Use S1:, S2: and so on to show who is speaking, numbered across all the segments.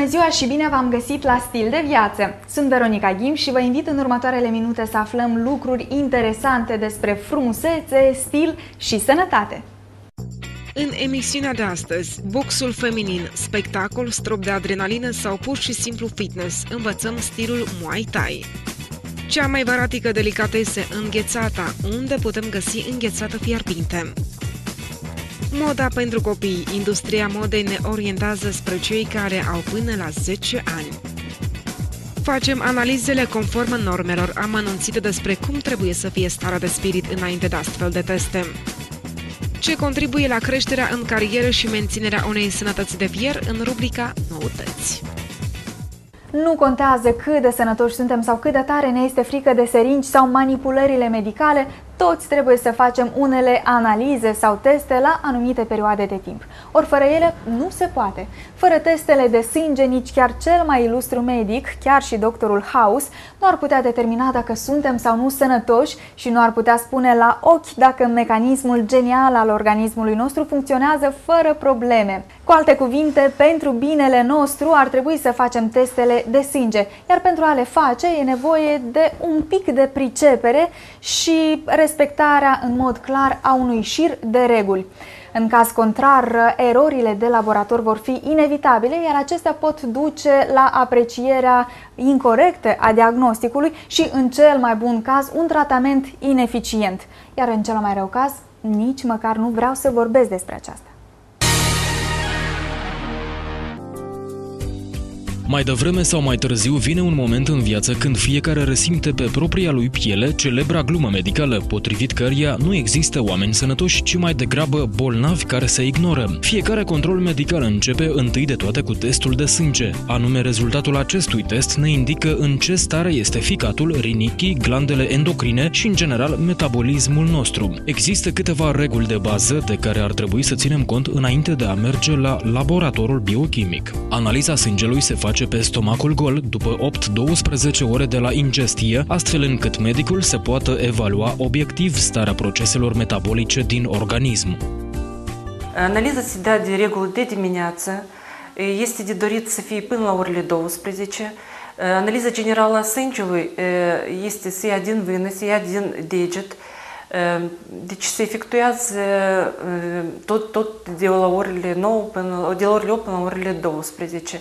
S1: Bună ziua și bine v-am găsit la Stil de Viață! Sunt Veronica Ghim și vă invit în următoarele minute să aflăm lucruri interesante despre frumusețe, stil și sănătate.
S2: În emisiunea de astăzi, boxul feminin, spectacol, strop de adrenalină sau pur și simplu fitness, învățăm stilul Muay Thai. Cea mai varatică delicatese, înghețata, unde putem găsi înghețată fierbinte. Moda pentru copii. Industria modei ne orientează spre cei care au până la 10 ani. Facem analizele conform normelor amănunțite despre cum trebuie să fie starea de spirit înainte de astfel de teste. Ce contribuie la creșterea în carieră și menținerea unei sănătăți de fier în rubrica Noutăți.
S1: Nu contează cât de sănătoși suntem sau cât de tare ne este frică de seringi sau manipulările medicale, toți trebuie să facem unele analize sau teste la anumite perioade de timp. Ori fără ele nu se poate. Fără testele de sânge, nici chiar cel mai ilustru medic, chiar și doctorul House, nu ar putea determina dacă suntem sau nu sănătoși și nu ar putea spune la ochi dacă mecanismul genial al organismului nostru funcționează fără probleme. Cu alte cuvinte, pentru binele nostru ar trebui să facem testele de sânge, iar pentru a le face e nevoie de un pic de pricepere și respectarea în mod clar a unui șir de reguli. În caz contrar, erorile de laborator vor fi inevitabile, iar acestea pot duce la aprecierea incorrectă a diagnosticului și, în cel mai bun caz, un tratament ineficient. Iar în cel mai rău caz, nici măcar nu vreau să vorbesc despre aceasta.
S3: Mai devreme sau mai târziu vine un moment în viață când fiecare resimte pe propria lui piele celebra glumă medicală, potrivit căreia nu există oameni sănătoși, ci mai degrabă bolnavi care se ignoră. Fiecare control medical începe întâi de toate cu testul de sânge. Anume, rezultatul acestui test ne indică în ce stare este ficatul, rinichii, glandele endocrine și, în general, metabolismul nostru. Există câteva reguli de bază de care ar trebui să ținem cont înainte de a merge la laboratorul biochimic. Analiza sângelui se face face pe stomacul gol după 8-12 ore de la ingestie, astfel încât medicul se poată evalua obiectiv starea proceselor metabolice din organism.
S4: Analiza se dă de regulă de dimineață, este de dorit să fie până la orele 12. Analiza generală a sângelui este să ia din vână, să ia din deget, deci se efectuează tot, tot de la orele 9 până, de la orele 8 până la orele 12.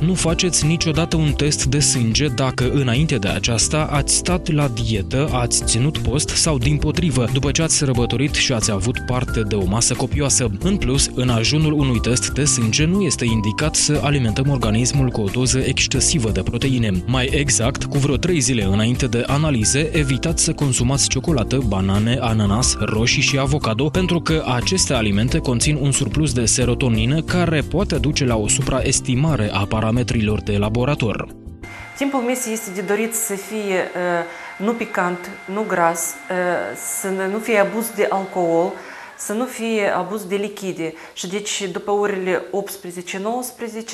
S3: Nu faceți niciodată un test de sânge dacă înainte de aceasta ați stat la dietă, ați ținut post sau din potrivă, după ce ați sărbătorit și ați avut parte de o masă copioasă. În plus, în ajunul unui test de sânge nu este indicat să alimentăm organismul cu o doză excesivă de proteine. Mai exact, cu vreo 3 zile înainte de analize, evitați să consumați ciocolată, banane, ananas, roșii și avocado, pentru că aceste alimente conțin un surplus de serotonină care poate duce la o supraestimare a parametrilor parametrilor de laborator.
S4: Timpul mesei este de dorit să fie uh, nu picant, nu gras, uh, să nu fie abuz de alcool, să nu fie abuz de lichide și deci după orele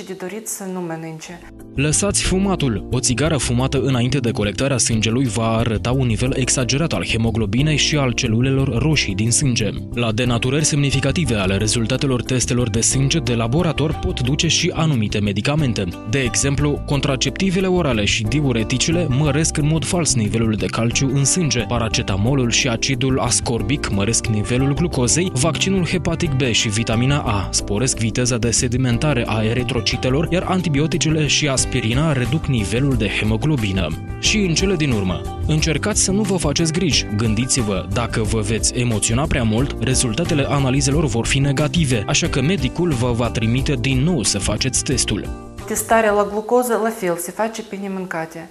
S4: 18-19 de dorit să nu mănânce.
S3: Lăsați fumatul. O țigară fumată înainte de colectarea sângelui va arăta un nivel exagerat al hemoglobinei și al celulelor roșii din sânge. La denaturări semnificative ale rezultatelor testelor de sânge de laborator pot duce și anumite medicamente. De exemplu, contraceptivele orale și diureticele măresc în mod fals nivelul de calciu în sânge. Paracetamolul și acidul ascorbic măresc nivelul glucozei gazei, vaccinul hepatic B și vitamina A sporesc viteza de sedimentare a eritrocitelor, iar antibioticele și aspirina reduc nivelul de hemoglobină. Și în cele din urmă, încercați să nu vă faceți griji. Gândiți-vă, dacă vă veți emoționa prea mult, rezultatele analizelor vor fi negative, așa că medicul vă va trimite din nou să faceți testul.
S4: Testarea la glucoză, la fel, se face pe nemâncate.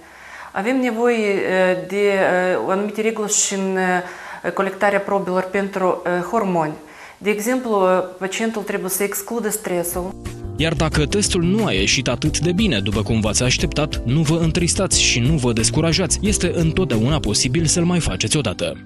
S4: Avem nevoie de anumite reguli și în colectarea probelor pentru hormoni. De exemplu, pacientul trebuie să excludă stresul.
S3: Iar dacă testul nu a ieșit atât de bine după cum v-ați așteptat, nu vă întristați și nu vă descurajați. Este întotdeauna posibil să-l mai faceți odată.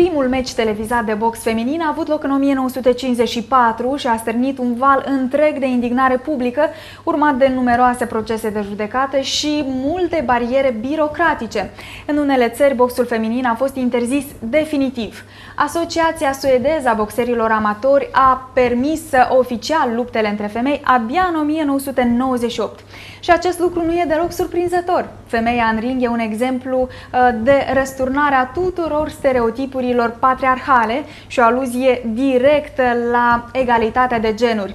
S1: Primul meci televizat de box feminin a avut loc în 1954 și a stârnit un val întreg de indignare publică, urmat de numeroase procese de judecată și multe bariere birocratice. În unele țări, boxul feminin a fost interzis definitiv. Asociația suedeză a boxerilor amatori a permis oficial luptele între femei abia în 1998. Și acest lucru nu e deloc surprinzător. Femeia în ring e un exemplu uh, de răsturnare a tuturor stereotipurilor patriarhale și o aluzie directă la egalitatea de genuri.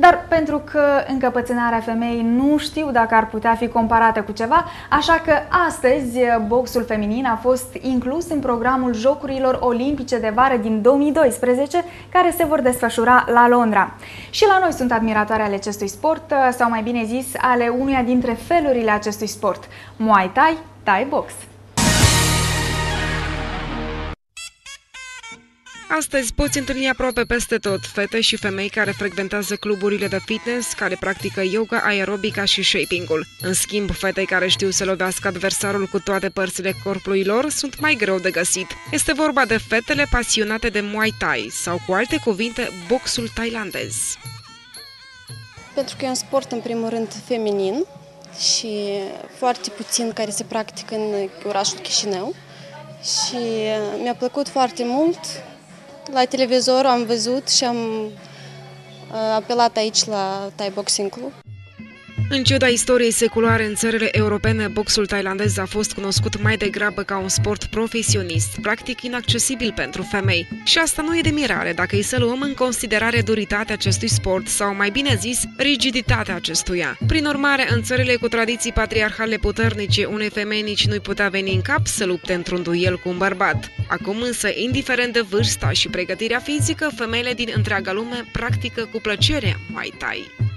S1: Dar pentru că încăpățânarea femeii nu știu dacă ar putea fi comparată cu ceva, așa că astăzi boxul feminin a fost inclus în programul Jocurilor Olimpice de Vară din 2012, care se vor desfășura la Londra. Și la noi sunt admiratoare ale acestui sport, sau mai bine zis, ale unuia dintre felurile acestui sport, Muay Thai, Thai Box.
S2: Astăzi poți întâlni aproape peste tot fete și femei care frecventează cluburile de fitness, care practică yoga, aerobica și shaping-ul. În schimb, fetei care știu să lovească adversarul cu toate părțile corpului lor sunt mai greu de găsit. Este vorba de fetele pasionate de Muay Thai sau, cu alte cuvinte, boxul thailandez.
S5: Pentru că e un sport, în primul rând, feminin și foarte puțin care se practică în orașul Chișinău. Și mi-a plăcut foarte mult la televizor am văzut și am uh, apelat aici la Thai Boxing Club.
S2: În ciuda istoriei seculare în țările europene, boxul tailandez a fost cunoscut mai degrabă ca un sport profesionist, practic inaccesibil pentru femei. Și asta nu e de mirare dacă îi să luăm în considerare duritatea acestui sport sau, mai bine zis, rigiditatea acestuia. Prin urmare, în țările cu tradiții patriarhale puternice, unei femei nici nu-i putea veni în cap să lupte într-un duel cu un bărbat. Acum însă, indiferent de vârsta și pregătirea fizică, femeile din întreaga lume practică cu plăcere Muay Thai.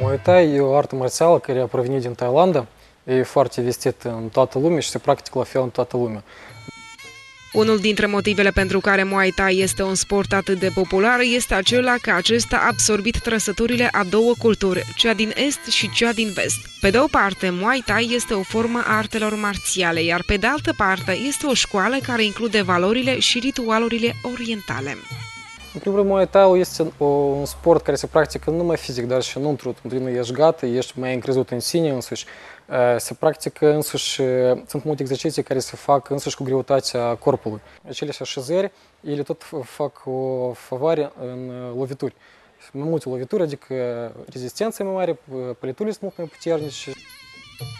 S6: Muay Thai e o artă marțială care a provenit din Thailanda, e foarte vestit în toată lumea și se practică la fel în toată lumea.
S2: Unul dintre motivele pentru care Muay Thai este un sport atât de popular este acela că acesta a absorbit trăsăturile a două culturi, cea din est și cea din vest. Pe de o parte, Muay Thai este o formă a artelor marțiale, iar pe de altă parte este o școală care include valorile și ritualurile orientale.
S6: În primul rând, Muay Thai este un sport care se practică nu numai fizic, dar și înăuntru. Nu ești gata, ești mai încrezut în sine însuși. Se practică însuși, sunt multe exerciții care se fac însuși cu greutatea corpului. Acele așezări, ele tot fac o favoare în lovituri. Mai multe lovituri, adică rezistența mai mare, păliturile sunt mult mai puternici.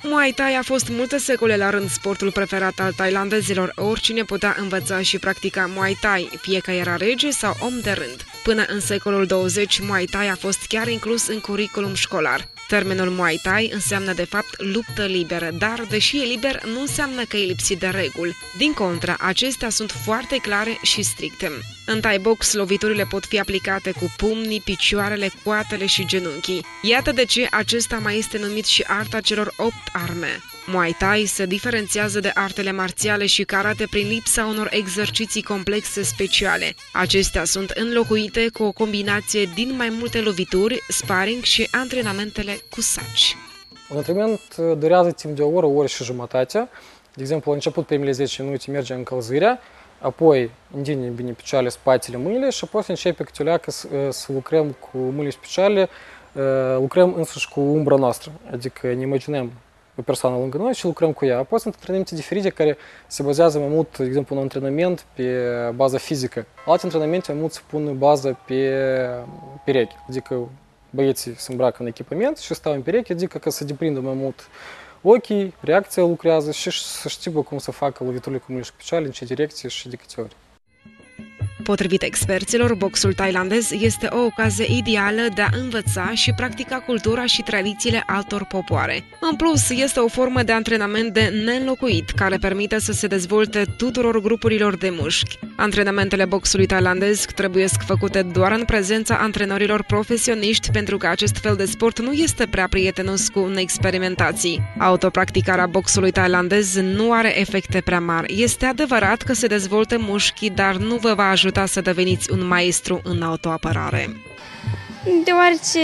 S2: Muay Thai a fost multe secole la rând sportul preferat al tailandezilor. Oricine putea învăța și practica Muay Thai, fie că era rege sau om de rând. Până în secolul 20, Muay Thai a fost chiar inclus în curriculum școlar. Termenul Muay Thai înseamnă de fapt luptă liberă, dar deși e liber, nu înseamnă că e lipsit de reguli. Din contra, acestea sunt foarte clare și stricte. În Thai Box, loviturile pot fi aplicate cu pumnii, picioarele, coatele și genunchii. Iată de ce acesta mai este numit și arta celor opt arme. Muay Thai se diferențiază de artele marțiale și karate prin lipsa unor exerciții complexe speciale. Acestea sunt înlocuite cu o combinație din mai multe lovituri, sparring și antrenamentele cu saci.
S6: Un antrenament durează timp de o oră, o oră și jumătate. De exemplu, la început primele 10 minute merge încălzirea, apoi îndine bine picioarele, spatele, mâinile și apoi începe câteoleacă să, să lucrăm cu mâinile și picioarele, lucrăm însuși cu umbra noastră, adică ne imaginăm o persoană lângă noi și lucrăm cu ea. Apoi sunt antrenamente diferite care se bazează mai mult, de exemplu, un antrenament pe bază fizică. Alte antrenamente mai mult se pun bază pe perechi, adică băieții se îmbracă în echipament și stau în pereche, adică ca să deprindă mai mult ochii, reacția lucrează și să știe cum să facă loviturile cu mâini și picioare, în ce direcție și de câte ori.
S2: Potrivit experților, boxul tailandez este o ocazie ideală de a învăța și practica cultura și tradițiile altor popoare. În plus, este o formă de antrenament de neînlocuit, care permite să se dezvolte tuturor grupurilor de mușchi. Antrenamentele boxului tailandez trebuie făcute doar în prezența antrenorilor profesioniști, pentru că acest fel de sport nu este prea prietenos cu experimentații. Autopracticarea boxului tailandez nu are efecte prea mari. Este adevărat că se dezvoltă mușchi, dar nu vă va ajuta ajuta să deveniți un maestru în autoapărare?
S7: Deoarece,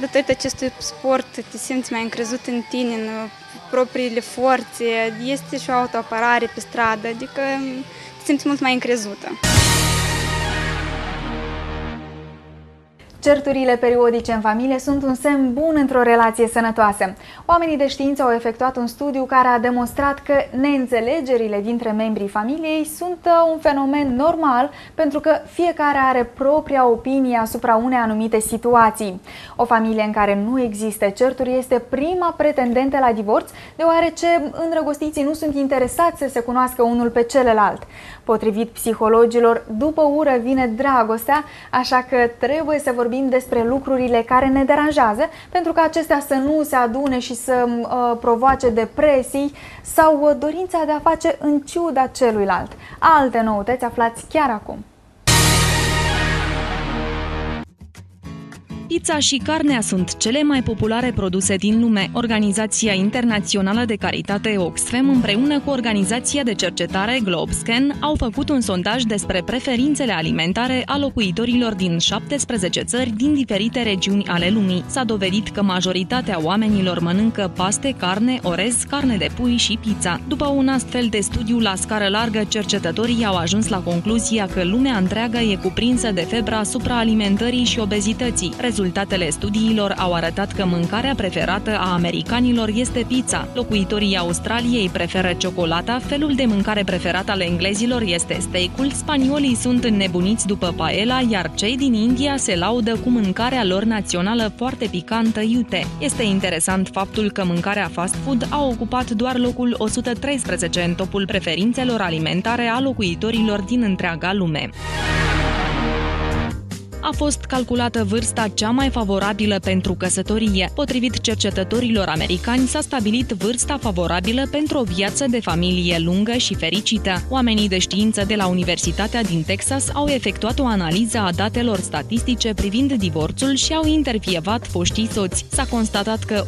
S7: datorită acestui sport, te simți mai încrezut în tine, în propriile forțe, este și o autoapărare pe stradă, adică te simți mult mai încrezută.
S1: Certurile periodice în familie sunt un semn bun într-o relație sănătoasă. Oamenii de știință au efectuat un studiu care a demonstrat că neînțelegerile dintre membrii familiei sunt uh, un fenomen normal pentru că fiecare are propria opinie asupra unei anumite situații. O familie în care nu există certuri este prima pretendentă la divorț, deoarece îndrăgostiții nu sunt interesați să se cunoască unul pe celălalt. Potrivit psihologilor, după ură vine dragostea, așa că trebuie să vorbim despre lucrurile care ne deranjează, pentru că acestea să nu se adune și să uh, provoace depresii sau uh, dorința de a face în ciuda celuilalt. Alte noutăți aflați chiar acum.
S8: Pizza și carnea sunt cele mai populare produse din lume. Organizația Internațională de Caritate Oxfam împreună cu organizația de cercetare Globescan au făcut un sondaj despre preferințele alimentare a locuitorilor din 17 țări din diferite regiuni ale lumii. S-a dovedit că majoritatea oamenilor mănâncă paste, carne, orez, carne de pui și pizza. După un astfel de studiu la scară largă, cercetătorii au ajuns la concluzia că lumea întreagă e cuprinsă de febra supraalimentării și obezității. Rezultatele studiilor au arătat că mâncarea preferată a americanilor este pizza. Locuitorii Australiei preferă ciocolata, felul de mâncare preferat al englezilor este steakul, spaniolii sunt înnebuniți după paella, iar cei din India se laudă cu mâncarea lor națională foarte picantă iute. Este interesant faptul că mâncarea fast food a ocupat doar locul 113 în topul preferințelor alimentare a locuitorilor din întreaga lume a fost calculată vârsta cea mai favorabilă pentru căsătorie. Potrivit cercetătorilor americani, s-a stabilit vârsta favorabilă pentru o viață de familie lungă și fericită. Oamenii de știință de la Universitatea din Texas au efectuat o analiză a datelor statistice privind divorțul și au intervievat foștii soți. S-a constatat că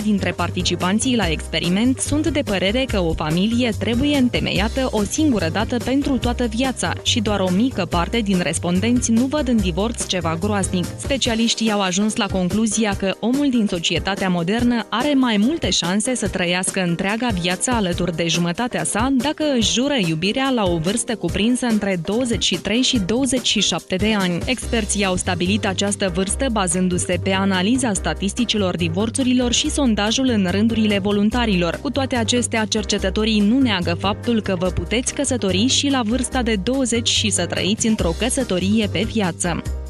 S8: 88% dintre participanții la experiment sunt de părere că o familie trebuie întemeiată o singură dată pentru toată viața și doar o mică parte din respondenți nu văd în divorț ceva groaznic. Specialiștii au ajuns la concluzia că omul din societatea modernă are mai multe șanse să trăiască întreaga viață alături de jumătatea sa dacă își jură iubirea la o vârstă cuprinsă între 23 și 27 de ani. Experții au stabilit această vârstă bazându-se pe analiza statisticilor divorțurilor și sondajul în rândurile voluntarilor. Cu toate acestea, cercetătorii nu neagă faptul că vă puteți căsători și la vârsta de 20 și să trăiți într-o căsătorie pe viață. piace.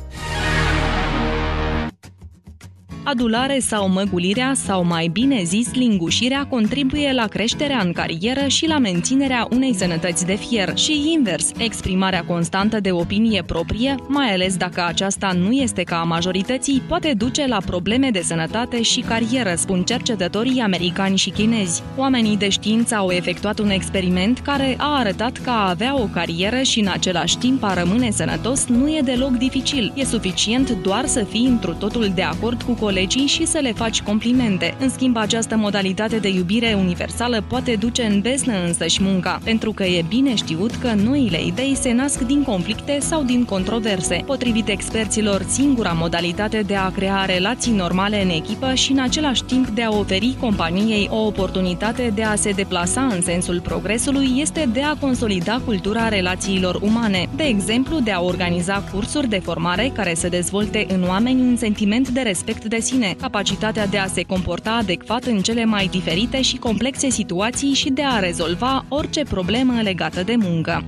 S8: Adulare sau măgulirea, sau mai bine zis lingușirea, contribuie la creșterea în carieră și la menținerea unei sănătăți de fier și invers, exprimarea constantă de opinie proprie, mai ales dacă aceasta nu este ca a majorității, poate duce la probleme de sănătate și carieră, spun cercetătorii americani și chinezi. Oamenii de știință au efectuat un experiment care a arătat că a avea o carieră și în același timp a rămâne sănătos nu e deloc dificil. E suficient doar să fii întru totul de acord cu colegii colegii și să le faci complimente. În schimb, această modalitate de iubire universală poate duce în beznă însăși munca, pentru că e bine știut că noile idei se nasc din conflicte sau din controverse. Potrivit experților, singura modalitate de a crea relații normale în echipă și în același timp de a oferi companiei o oportunitate de a se deplasa în sensul progresului este de a consolida cultura relațiilor umane, de exemplu de a organiza cursuri de formare care să dezvolte în oameni un sentiment de respect de sine, capacitatea de a se comporta adecvat în cele mai diferite și complexe situații și de a rezolva orice problemă legată de muncă.